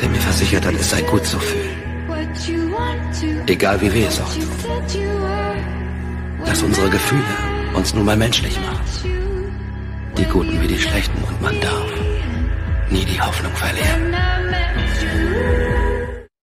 der mir versichert hat, es sei gut zu fühlen. Egal wie weh es auch tut. Dass unsere Gefühle uns nun mal menschlich machen. Die guten wie die schlechten und man darf nie die Hoffnung verlieren.